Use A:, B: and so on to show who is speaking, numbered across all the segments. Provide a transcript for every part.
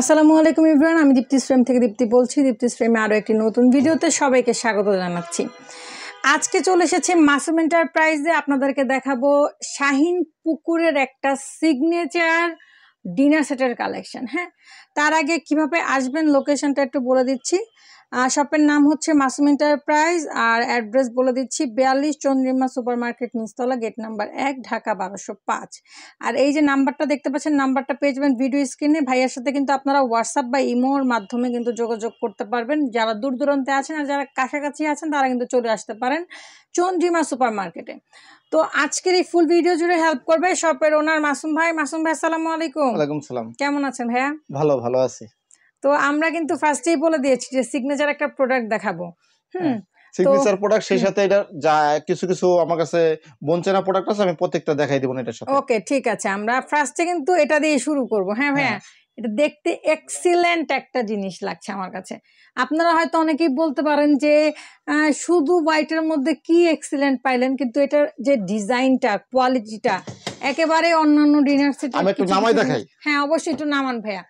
A: আসসালামু আলাইকুম ইব্রান আমি দীপ্তি শ্রেম থেকে দীপ্তি বলছি। দীপ্তি শ্রেমে আরও একটি নতুন ভিডিওতে সবাইকে স্বাগত জানাচ্ছি। আজকে চলে এসেছে মাসুম এন্টারপ্রাইজে আপনাদেরকে দেখাবো শাহিন পুকুরের একটা সিগনেচার ডিনার সেটের কালেকশন হ্যাঁ? তার আগে কীভাবে আসবেন লোকেশনটা একটু বলে দিচ্ছি। শপের নাম হচ্ছে মাসুম এন্টারপ্রাইজ আর অ্যাড্রেস বলে দিচ্ছি বিয়াল্লিশ চন্দ্রিমা সুপার মার্কেট নিচতলা গেট নাম্বার এক ঢাকা বারোশো পাঁচ। আর এই যে নাম্বারটা দেখতে পাচ্ছেন নাম্বারটা পেয়ে যাবেন ভিডিও স্ক্রিনে ভাইয়ের সাথে কিন্তু আপনারা হোয়াটসঅ্যাপ বা ইমোর মাধ্যমে কিন্তু যোগাযোগ করতে পারবেন। যারা দূর দূরান্তে আছেন আর যারা কাছাকাছি আছেন তারা কিন্তু চলে আসতে পারেন চন্দ্রিমা সুপার মার্কেটে তো আজকের এই ফুল ভিডিও জুড়ে হেল্প করবে শপের ওনার মাসুম ভাই। মাসুম ভাই আসসালামু আলাইকুম।
B: ওয়ালাইকুম সালাম।
A: কেমন আছেন ভাইয়া?
B: ভালো ভালো আছি।
A: তো আমরা কিন্তু ফার্স্টেই বলে দিয়েছি যে সিগনেচার একটা প্রোডাক্ট দেখাবো। হুম
B: সিগনেচার প্রোডাক্ট সেই সাথে এটা যা কিছু কিছু আমার কাছে বঞ্চনা প্রোডাক্ট আছে আমি প্রত্যেকটা দেখাই দিব এটার সাথে।
A: ওকে ঠিক আছে আমরা ফার্স্টে কিন্তু এটা দিয়ে শুরু করব। হ্যাঁ ভাইয়া এটা দেখতে এক্সিলেন্ট একটা জিনিস লাগছে আমার কাছে। আপনারা হয়তো অনেকেই বলতে পারেন যে শুধু হোয়াইটের মধ্যে কি এক্সিলেন্ট পাইলেন কিন্তু এটার যে ডিজাইনটা কোয়ালিটিটা একেবারে অন্যান্য ডিনার সেট
B: আমি একটু নামাই দেখাই।
A: হ্যাঁ অবশ্যই একটু নামান ভাইয়া।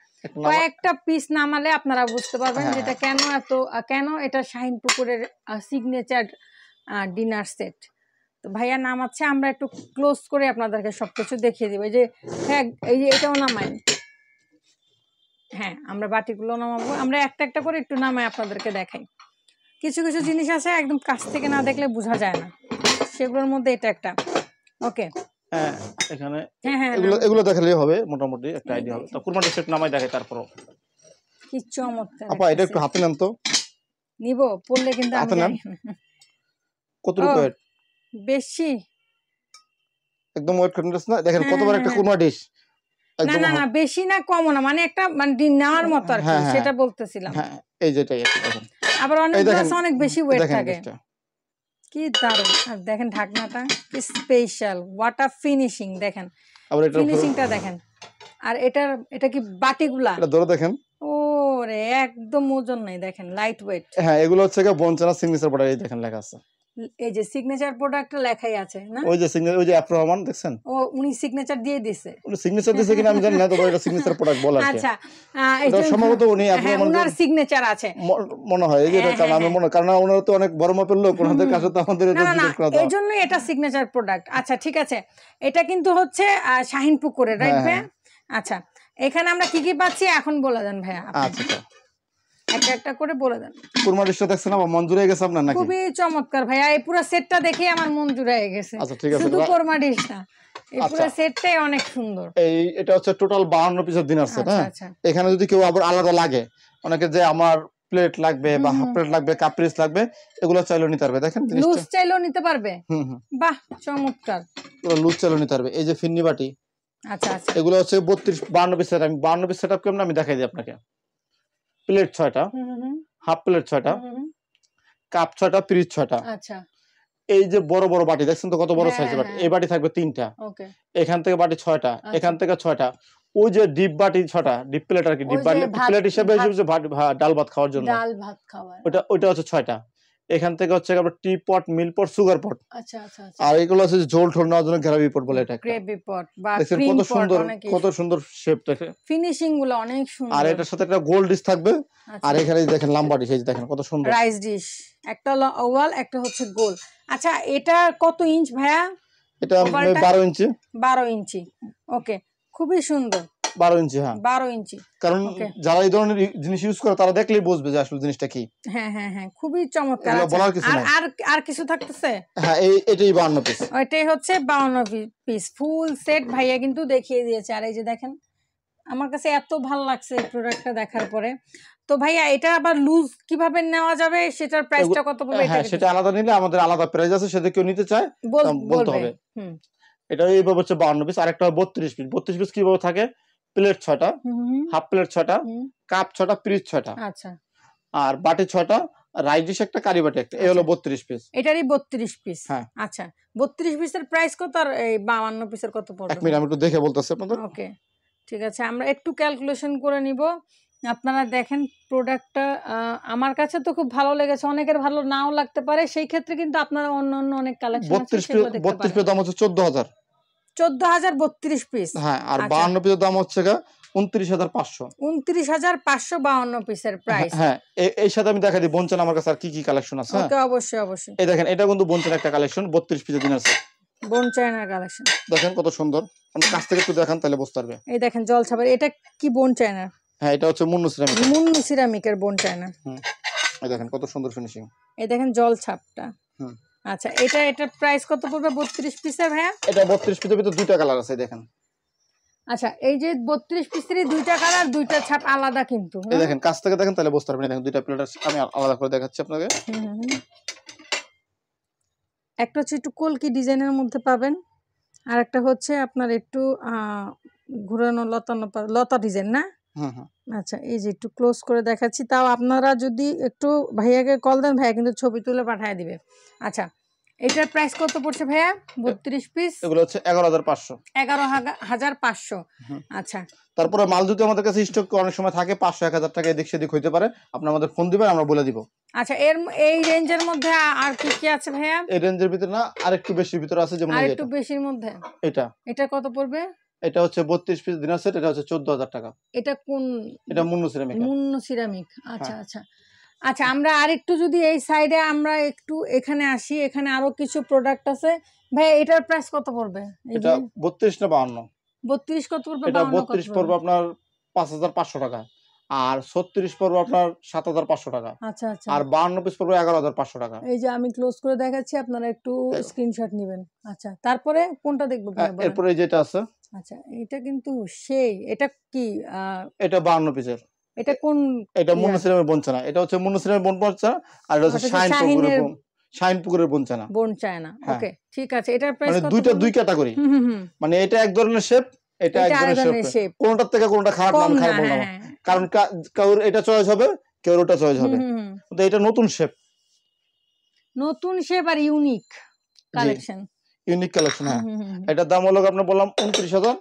A: কয়েকটা পিস নামালে আপনারা বুঝতে পারবেন
B: হ্যাঁ,
A: যেটা কেন এত কেন এটা শাহিন পুকুরের সিগনেচার ডিনার সেট তো ভাইয়া নামাচ্ছে আমরা একটু ক্লোজ করে আপনাদেরকে সবকিছু দেখিয়ে দিব। এই যে হ্যাঁ এই যে এটাও নামাই। হ্যাঁ আমরা বাটিগুলো নামাবো। আমরা একটা একটা করে একটু নামাই আপনাদেরকে দেখাই। কিছু কিছু জিনিস আছে একদম কাছ থেকে না দেখলে বোঝা যায় না। সেগুলোর মধ্যে এটা একটা। ওকে।
B: হ্যাঁ এখানে
A: হ্যাঁ হ্যাঁ
B: এগুলো এগুলো দেখালেই হবে মোটামুটি একটা আইডিয়া হবে। তো সেট নামাই দেখাই তারপরও।
A: কি চমৎকার
B: আপা এটা একটু হাতে নেন তো।
A: নিব পড়লে কিন্তু আমি
B: হাতে নেন।
A: বেশি।
B: একদম ওয়েট কন্টিনিউস না? দেখেন কত বড় একটা। কুরমা ডিশ
A: না না না বেশি না কমও না। মানে একটা মানে নেওয়ার মতো আর কি। সেটা বলতেছিলাম।
B: হ্যাঁ এই যেটাই দেখেন।
A: আবার অনেক অনেক বেশি ওয়েট থাকে। কি দারুণ। আর দেখেন ঢাকনাটা কি স্পেশাল ওয়াটার ফিনিশিং দেখেন। ফিনিশিংটা দেখেন। আর এটার এটা কি বাটিগুলা?
B: এটা ধরে দেখেন।
A: ওরে একদম ওজন নাই দেখেন লাইট ওয়েট
B: হ্যাঁ এগুলো হচ্ছে বঞ্চনা সিগনেচার প্রোডাক্ট এই দেখেন লেখা আছে।
A: এই যে সিগনেচার প্রোডাক্ট লেখাই আছে না?
B: ওই যে সিগনেচার ওই যে অ্যাপ রহমান দেখছেন?
A: ও উনি সিগনেচার দিয়ে দিছে।
B: উনি সিগনেচার দিয়েছে কিনা আমি জানি না তবে এটা সিগনেচার প্রোডাক্ট বলা কি।
A: আচ্ছা এই
B: এটা সম্ভবত উনি
A: হ্যাঁ
B: রহমান
A: উনার সিগনেচার আছে।
B: মনে হয় এই যে এটা
A: হ্যাঁ,
B: কারণ আমি
A: হ্যাঁ,
B: মনে কারণ ওনারা তো অনেক বড় মাপের লোক ওনাদের। কাছে তো আমাদের এটা জিজ্ঞেস করা
A: এই জন্যই এটা সিগনেচার প্রোডাক্ট আচ্ছা ঠিক আছে। এটা কিন্তু হচ্ছে আহ, শাহিন পুকুরের রাইট
B: হ্যাঁ,
A: ভাইয়া? আচ্ছা এখানে আমরা কি কি পাচ্ছি? এখন বলে দেন ভাইয়া আপনি।
B: আচ্ছা আচ্ছা।
A: একটা একটা করে বলে দেন।
B: কুরমা ডিশটা দেখছেন মঞ্জুর হয়ে গেছে আপনার নাকি?
A: খুবই চমৎকার ভাইয়া এই পুরো সেটটা দেখে আমার মন জুড়ে গেছে।
B: আচ্ছা ঠিক আছে
A: শুধু কোরমা ডিশ না এই পুরো
B: আচ্ছা।
A: সেটটাই অনেক সুন্দর।
B: এই এটা হচ্ছে টোটাল বাহান্ন পিসের ডিনার সেট
A: আচ্ছা
B: হ্যাঁ?
A: আচ্ছা
B: এখানে যদি কেউ আবার আলাদা লাগে অনেকে যে আমার প্লেট লাগবে বা হাফ প্লেট লাগবে কাপ পিস লাগবে এগুলো চাইলেও নিতে পারবে দেখেন
A: লুজ চাইলেও নিতে পারবে? বাহ চমৎকার।
B: এগুলো লুজ চাইলেও নিতে পারবে। এই যে ফিন্নি বাটি
A: আচ্ছা আচ্ছা।
B: এগুলো হচ্ছে বত্রিশ বাহান্ন পিস সেট আমি বাহান্ন পিস সেট আপ কেমন আমি দেখাই দিই আপনাকে। প্লেট ছয়টা হাফ প্লেট ছয়টা কাপ ছয়টা পিরিচ ছয়টা।
A: আচ্ছা।
B: এই যে বড় বড় বাটি দেখছেন তো কত বড়
A: সাইজ
B: সাইজের বাটি?
A: হ্যাঁ।
B: এই বাটি থাকবে তিনটা। এখান থেকে বাটি ছয়টা
A: আচ্ছা।
B: এখান থেকে ছয়টা। ওই যে ডিপ বাটি ছটা ডিপ প্লেট আর কি ডিপ বাটি প্লেট হিসেবে হিসেবে ভাত- ভা- ডাল ভাত খাওয়ার জন্য।
A: ডাল ভাত খাওয়ার।
B: ওটা ওইটা হচ্ছে ছয়টা। এখান থেকে হচ্ছে আপনার টি পট মিল পট সুগার পট
A: আচ্ছা
B: আর এগুলো হচ্ছে ঝোল ঠোল নেওয়ার জন্য গ্রাভি পট বলে এটা
A: গ্রেভি পট বা
B: কত সুন্দর কত সুন্দর শেপ দেখে।
A: ফিনিশিংগুলো অনেক সুন্দর।
B: আর এটার সাথে একটা গোল্ড ডিশ থাকবে।
A: আচ্ছা।
B: আর এখানে দেখেন লম্বা ডিশ এই দেখেন কত সুন্দর।
A: রাইস ডিশ একটা ওয়াল একটা হচ্ছে গোল আচ্ছা এটা কত ইঞ্চ ভাইয়া?
B: এটা
A: ওভালটা?
B: বারো ইঞ্চি
A: বারো ইঞ্চি ওকে খুবই সুন্দর।
B: বারো ইঞ্চি হ্যাঁ।
A: বারো ইঞ্চি।
B: কারণ যারা এই ধরনের জিনিস ইউজ করে তারা দেখলেই বুঝবে যে আসলে জিনিসটা কি।
A: হ্যাঁ হ্যাঁ হ্যাঁ খুবই চমৎকার
B: বলার কিছু
A: আর আর আর কিছু থাকতেছে?
B: হ্যাঁ এই এটাই বান্ন পিস
A: ওইটাই হচ্ছে বাউন্ন পিস ফুল সেট ভাইয়া কিন্তু দেখিয়ে দিয়েছে। আর এই যে দেখেন আমার কাছে এত ভালো লাগছে এই প্রোডাক্টটা দেখার পরে। তো ভাইয়া এটা আবার লুজ কীভাবে নেওয়া যাবে? সেটার প্রাইসটা কত পড়বে?
B: হ্যাঁ সেটা আলাদা নিলে আমাদের আলাদা প্রাইস আছে সেটা কেউ নিতে চায় বলতে হবে।
A: হুম।
B: এটা এইভাবে হচ্ছে বান্ন পিস আর একটা বত্রিশ পিস বত্রিশ পিস কীভাবে থাকে? প্লেট
A: হুম,
B: হাফ প্লেট
A: হুম,
B: কাপ ছয়টা পিরিচ ছয়টা
A: আচ্ছা।
B: আর বাটি ছটা রাইস ডিশ একটা কারি বাটি একটা। এই হলো
A: আচ্ছা।
B: বত্রিশ পিস
A: এটারই বত্রিশ পিস
B: হ্যাঁ।
A: আচ্ছা। বত্রিশ পিসের প্রাইস কত আর এই বাউন্ন পিসের কত
B: এক মিনিট আমি একটু দেখে বলতেছি আপনাদের।
A: ওকে ঠিক আছে আমরা একটু ক্যালকুলেশন করে নিব। আপনারা দেখেন প্রোডাক্টটা আমার কাছে তো খুব ভালো লেগেছে। অনেকের ভালো নাও লাগতে পারে। সেই ক্ষেত্রে কিন্তু আপনারা অন্য অন্য অনেক কালেকশন
B: বত্রিশ পিস বত্রিশ পিস দাম হচ্ছে চোদ্দ হাজার।
A: চোদ্দ হাজার বত্রিশ পিস
B: হ্যাঁ আর
A: আচ্ছা।
B: বাহান্ন পিসের দাম হচ্ছে গা উনত্রিশ হাজার পাঁচশো।
A: উনত্রিশ হাজার পাঁচশো বাউন্ন পিসের প্রাইস
B: হ্যাঁ এই সাথে আমি দেখা দিই বঞ্চন আমার কাছে আর কি কি কালেকশন আছে হ্যাঁ?
A: অবশ্যই অবশ্যই।
B: এই দেখেন এটা কিন্তু বঞ্চন একটা কালেকশন বত্রিশ পিসের দিন আছে
A: বোন চায়নার কালেকশন
B: দেখেন কত সুন্দর। আপনি কাছ থেকে একটু দেখান তাহলে বুঝতে পারবে।
A: এই দেখেন জল ছাপার এটা কি বোন চায়নার
B: হ্যাঁ এটা হচ্ছে Munnu ceramic
A: Munnu সিরামিকের bone china
B: এই দেখেন কত সুন্দর ফিনিশিং
A: এই দেখেন জল ছাপটা
B: হুম।
A: আচ্ছা এটা এটার প্রাইস কত পড়বে? বত্রিশ পিসের ভাইয়া?
B: এটা বত্রিশ পিসের ভিতরে দুইটা কালার আছে দেখেন।
A: আচ্ছা এই যে বত্রিশ পিসেরই দুইটা কালার দুইটা ছাপ আলাদা কিন্তু
B: এই দেখেন কাছ থেকে দেখেন তাহলে বুঝতে পারবেন। দেখেন দুইটা প্লেট আমি আলাদা করে দেখাচ্ছি আপনাকে।
A: একটা হচ্ছে একটু কলকি ডিজাইনের মধ্যে পাবেন আর একটা হচ্ছে আপনার একটু ঘুরানো লতানো লতা ডিজাইন না? আচ্ছা এই যে একটু ক্লোজ করে দেখাচ্ছি তাও আপনারা যদি একটু ভাইয়াকে কল দেন ভাইয়া কিন্তু ছবি তুলে পাঠিয়ে দিবে। আচ্ছা এটার প্রাইস কত পড়ছে ভাইয়া? বত্রিশ পিস
B: এগুলো হচ্ছে এগারো হাজার পাঁচশো।
A: এগারো হাজার পাঁচশো। আচ্ছা।
B: তারপরে মাল যদি আমাদের কাছে স্টক অনেক সময় থাকে পাঁচশো এক হাজার টাকা এদিক সেদিক হইতে পারে আপনি আমাদের ফোন দিবেন আমরা বলে দিব।
A: আচ্ছা এর এই রেঞ্জের মধ্যে আর কি কি আছে ভাইয়া?
B: এই রেঞ্জের ভিতরে না আর একটু বেশি ভিতরে আছে যেমন
A: আর
B: এই
A: একটু বেশির মধ্যে?
B: এটা।
A: এটা কত পড়বে?
B: এটা হচ্ছে বত্রিশ পিস দিনার সেট এটা হচ্ছে চোদ্দ হাজার টাকা।
A: এটা কোন?
B: এটা মুন্নু সিরামিক
A: মুন্ন সিরামিক আচ্ছা
B: হ্যাঁ।
A: আচ্ছা। আচ্ছা আমরা আরেকটু যদি এই সাইডে আমরা একটু এখানে আসি এখানে আরও কিছু প্রোডাক্ট আছে। ভাই এটার প্রাইস কত পড়বে?
B: এটা বত্রিশ না বাহান্ন?
A: বত্রিশ কত পড়বে?
B: এটা
A: 52 কত
B: বত্রিশ পড়বে আপনার পাঁচ হাজার পাঁচশো টাকা। আর ছত্রিশ পড়বে আপনার সাত হাজার পাঁচশো টাকা।
A: আচ্ছা আচ্ছা।
B: আর বাহান্ন পিস পড়বে এগারো হাজার পাঁচশো টাকা।
A: এই যে আমি ক্লোজ করে দেখাচ্ছি আপনারা একটু স্ক্রিনশট নেবেন। আচ্ছা তারপরে কোনটা দেখব
B: এরপরে যেটা আছে।
A: আচ্ছা এটা কিন্তু সেই এটা কি?
B: এটা বাহান্ন পিসের।
A: এটা কোন
B: এটা
A: ইয়া।
B: মুন্নু সিরামের বঞ্চনা। এটা হচ্ছে মুন্নু সিরামের বন পঞ্চনা আর এটা হচ্ছে শাইন পুকুরের
A: শাহিনের-
B: বন- শাইন পুকুরের বঞ্চনা।
A: বোন চায়না
B: হ্যাঁ।
A: ওকে ঠিক আছে এটার প্রাইস
B: মানে দুইটা দুই ক্যাটাগরি মানে এটা এক ধরনের শেপ এটা এক ধরনের শেপ কোনটার থেকে কোনটা খারাপ নাম
A: না
B: খারাপ
A: হ্যাঁ। হ্যাঁ।
B: কারণ কারোর এটা চয়েস হবে কেউ ওটা চয়েস হবে। কিন্তু এটা নতুন শেপ
A: নতুন শেপ আর ইউনিক কালেকশন
B: ইউনিক কালেকশন হ্যাঁ। এটার দাম হলো আপনার বললাম উনত্রিশ হাজার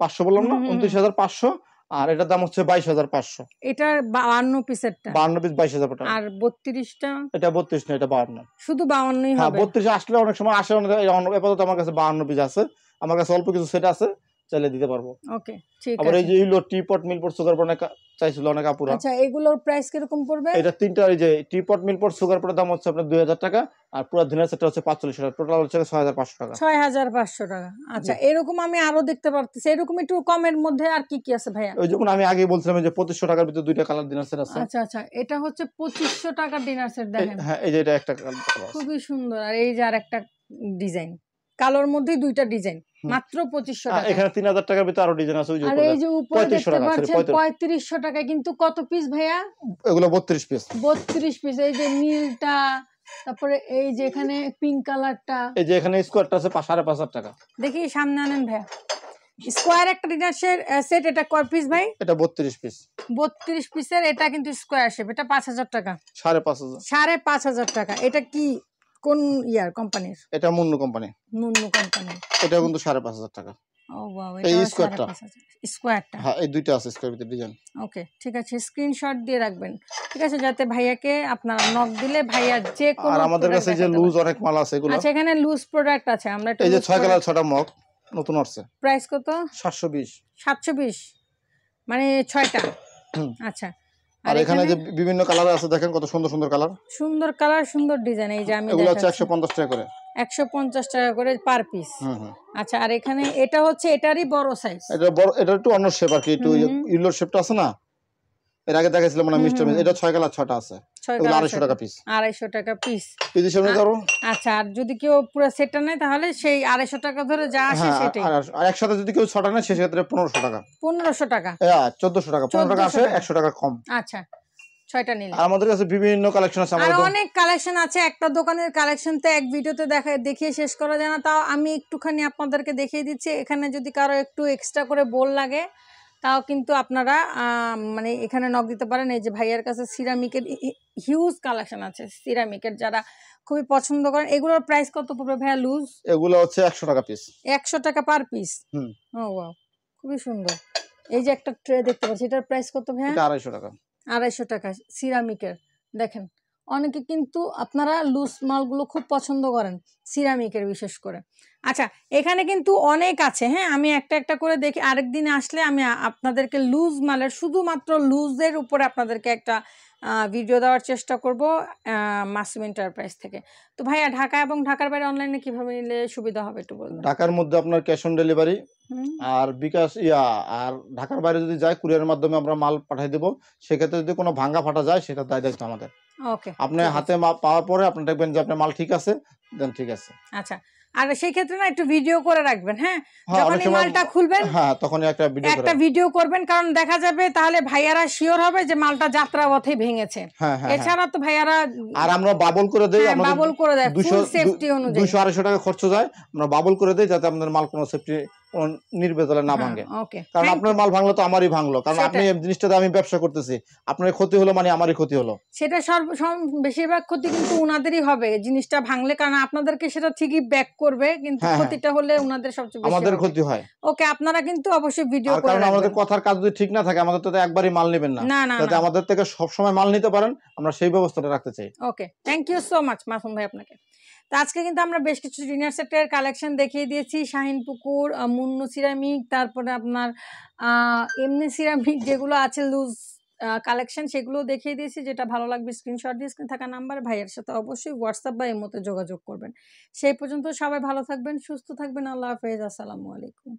B: পাঁচশো বললাম না? উনত্রিশ হাজার পাঁচশো আর এটার দাম হচ্ছে বাইশ হাজার পাঁচশো।
A: এটার বাউন্ন পিসেরটা
B: বাহান্ন পিস বাইশ হাজার টাকা
A: আর বত্রিশটা?
B: এটা বত্রিশ না এটা বাহান্ন
A: শুধু বাউন্নই
B: হ্যাঁ বত্রিশ আসলে অনেক সময় আসে অনেক আপাতত আমার কাছে বাহান্ন পিস আছে। আমার কাছে অল্প কিছু সেট আছে। চাইলে দিতে পারব।
A: ওকে ঠিক
B: আবার এই
A: আছে।
B: যে ইলো টিপট মিলপট সুগার পট অনেক চাইছিল অনেক আপুরা।
A: আচ্ছা এগুলোর প্রাইস কীরকম পড়বে?
B: এটা তিনটা এই যে টিপট মিলপট সুগার পটের দাম হচ্ছে আপনার দুই হাজার টাকা আর পুরো দিনের সেটটা হচ্ছে পাঁচচল্লিশ টাকা। টোটাল হচ্ছে ছয় হাজার পাঁচশো টাকা।
A: ছয় হাজার পাঁচশো টাকা। আচ্ছা এরকম আমি আরও দেখতে পারতেছি। এরকম একটু কমের মধ্যে আর কি কি আছে ভাইয়া?
B: ওই যখন আমি আগে বলছিলাম যে পঁচিশশো টাকার ভিতরে দুইটা কালার দিনের সেট আছে।
A: আচ্ছা আচ্ছা এটা হচ্ছে পঁচিশশো টাকার ডিনার সেট দেখেন।
B: হ্যাঁ এই যে এটা একটা আছে।
A: খুবই সুন্দর আর এই যে আর একটা ডিজাইন কালোর মধ্যেই দুইটা ডিজাইন। মাত্র পঁচিশশো টাকা
B: এখানে তিন হাজার টাকার ভিতরে আরও ডিজাইন আছে ওই যে
A: আর এই যে উপরে দেখতে পাচ্ছেন পঁয়ত্রিশশো টাকায় কিন্তু কত পিস ভাইয়া?
B: এগুলো বত্রিশ পিস
A: বত্রিশ পিস এই যে নীলটা তারপরে এই যে এখানে পিঙ্ক কালারটা
B: এই যে এখানে স্কোয়ারটা আছে সাড়ে পাঁচ হাজার টাকা।
A: দেখি সামনে আনেন ভাইয়া। স্কোয়ার একটা ডিনার সেট এটা কয় পিস ভাই?
B: এটা বত্রিশ পিস
A: বত্রিশ পিসের এটা কিন্তু স্কোয়ার শেপ এটা পাঁচ হাজার টাকা।
B: সাড়ে পাঁচ হাজার।
A: সাড়ে পাঁচ হাজার টাকা এটা কি? কোন ইয়ার কোম্পানির
B: এটা মুন্নু কোম্পানি
A: নুন্য কোম্পানি
B: এটা কিন্তু সাড়ে পাঁচ হাজার টাকা।
A: ও বাবা
B: এই square
A: স্কোয়ারটা
B: হ্যাঁ এই দুইটা আছে স্কোয়ার ভিতরে ডিজাইন
A: ওকে ঠিক আছে স্ক্রিনশট দিয়ে রাখবেন। ঠিক আছে যাতে ভাইয়াকে আপনারা নক দিলে ভাইয়া যে কোনো
B: আর আমাদের কাছে যে লুজ অনেক মাল আছে এগুলো।
A: আচ্ছা এখানে লুজ প্রোডাক্ট আছে আমরা
B: এই যে ছয় কালার ছটা মগ নতুন আসছে।
A: প্রাইস কত?
B: সাতশো বিশ।
A: সাতশো বিশ। মানে ছয়টা। আচ্ছা
B: আর এখানে যে বিভিন্ন কালার আছে দেখেন কত সুন্দর সুন্দর কালার।
A: সুন্দর কালার সুন্দর ডিজাইন এই যে আমি
B: এগুলো হচ্ছে টাকা করে।
A: একশো পঞ্চাশ টাকা করে পার পিস। আচ্ছা আর এখানে এটা হচ্ছে এটারই বড় সাইজ
B: এটা বড় এটা একটু অন্য শেপ আর কি একটু। ইউলোর শেপটা আছে না? এর আগে দেখাইছিলাম না মিষ্টি এটা ছয় কালার ছটা আছে। আড়াইশো টাকা পিস
A: আড়াইশো টাকা পিস
B: যদি সামনে ধরো।
A: আচ্ছা আর যদি কেউ পুরো সেটটা নেয় তাহলে সেই আড়াইশো টাকা ধরে যা আসে
B: হ্যাঁ
A: সেটাই।
B: আর একসাথে যদি কেউ ছটা নেয় সেক্ষেত্রে পনেরোশো টাকা।
A: পনেরোশো টাকা।
B: চোদ্দশো টাকা। পনেরো টাকা
A: 1400
B: আসে। একশো টাকা কম।
A: আচ্ছা ছয়টা নিলে।
B: আমাদের কাছে বিভিন্ন কালেকশন আছে
A: আর অনেক কালেকশন আছে। একটা দোকানের কালেকশন তো এক ভিডিওতে দেখা দেখিয়ে শেষ করা যায় না। তাও আমি একটুখানি আপনাদেরকে দেখিয়ে দিচ্ছি। এখানে যদি কারও একটু এক্সট্রা করে বোল লাগে তাও কিন্তু আপনারা মানে এখানে নখ দিতে পারেন। এই যে ভাইয়ার কাছে সিরামিকের হিউজ কালেকশন আছে সিরামিকের যারা খুবই পছন্দ করেন। এগুলোর প্রাইস কত পড়বে ভাইয়া লুজ
B: এগুলো হচ্ছে একশো টাকা পিস
A: একশো টাকা পার পিস
B: হুম।
A: ও খুবই সুন্দর। এই যে একটা ট্রে দেখতে পাচ্ছি এটার প্রাইস কত ভাইয়া?
B: আড়াইশো টাকা।
A: আড়াইশো টাকা সিরামিকের দেখেন অনেকে কিন্তু আপনারা লুজ মালগুলো খুব পছন্দ করেন সিরামিকের বিশেষ করে। আচ্ছা এখানে কিন্তু অনেক আছে হ্যাঁ? আমি একটা একটা করে দেখি আরেকদিন আসলে আমি আপনাদেরকে লুজ মালের, শুধুমাত্র লুজের উপরে আপনাদেরকে একটা ভিডিও দেওয়ার চেষ্টা করব মাসুম এন্টারপ্রাইজ থেকে। তো ভাইয়া, ঢাকা এবং ঢাকার বাইরে অনলাইনে কীভাবে নিলে সুবিধা হবে একটু বলবেন?
B: ঢাকার মধ্যে আপনার ক্যাশ অন ডেলিভারি আর বিকাশ ইয়া আর ঢাকার বাইরে যদি যায় কুরিয়ারের মাধ্যমে আমরা মাল পাঠিয়ে দেবো সেক্ষেত্রে যদি কোনো ভাঙ্গা ফাটা যায় সেটা দায় দায়িত্ব আমাদের। আপনি হাতে পাওয়ার পরে আপনি দেখবেন যে আপনার মাল ঠিক আছে দেন ঠিক আছে।
A: আচ্ছা আর সেই ক্ষেত্রে না একটু ভিডিও করে রাখবেন হ্যাঁ?
B: হ্যাঁ অনেক
A: মালটা খুলবেন
B: হ্যাঁ তখনই একটা ভিডিও
A: একটা ভিডিও করবেন কারণ দেখা যাবে তাহলে ভাইয়ারা শিওর হবে যে মালটা যাত্রা পথে ভেঙেছে।
B: হ্যাঁ হ্যাঁ।
A: এছাড়া তো ভাইয়ারা
B: আর আমরা বাবল করে দেই আমাদের
A: বাবল করে দেয় ফুল সেফটি অনুযায়ী।
B: দুশো আড়াইশো টাকা খরচ যায় আমরা বাবল করে দেই যাতে আপনাদের মাল কোনো সেফটি না ভাঙে। কারণ আপনার মাল ভাঙলো তো আমারই ভাঙলো। কারণ আপনি আমি ব্যবসা করতেছি। আপনার ক্ষতি হলো মানে আমারই ক্ষতি হলো।
A: সেটা সর্ব বেশিরভাগ ক্ষতি কিন্তু উনাদেরই হবে। জিনিসটা ভাঙলে কারণ আপনাদেরকে সেটা ঠিকই ব্যাক করবে কিন্তু
B: হ্যাঁ, হ্যাঁ।
A: ক্ষতিটা হলে উনাদের সবচেয়ে
B: আমাদের ক্ষতি হয়।
A: ওকে আপনারা কিন্তু অবশ্যই ভিডিও করে
B: কারণ আমাদের কথার কাজ যদি ঠিক না থাকে আমাদের তো একবারই মাল নেবেন না।
A: না না
B: যাতে আমাদের থেকে সব সময় মাল নিতে পারেন আমরা সেই ব্যবস্থাটা রাখতে চাই।
A: Okay thank you so much Masum ভাই আপনাকে। তো আজকে কিন্তু আমরা বেশ কিছু ডিনার সেটের কালেকশন দেখিয়ে দিয়েছি। শাহিন পুকুর মুন্নু সিরামিক তারপরে আপনার এমনি সিরামিক যেগুলো আছে লুজ কালেকশন সেগুলো দেখিয়ে দিয়েছি। যেটা ভালো লাগবে স্ক্রিনশট দিয়ে স্ক্রিন থাকা নাম্বার ভাইয়ের সাথে অবশ্যই হোয়াটসঅ্যাপ বা এর মতো যোগাযোগ করবেন। সেই পর্যন্ত সবাই ভালো থাকবেন, সুস্থ থাকবেন। আল্লাহ হাফেজ। আসসালামু আলাইকুম।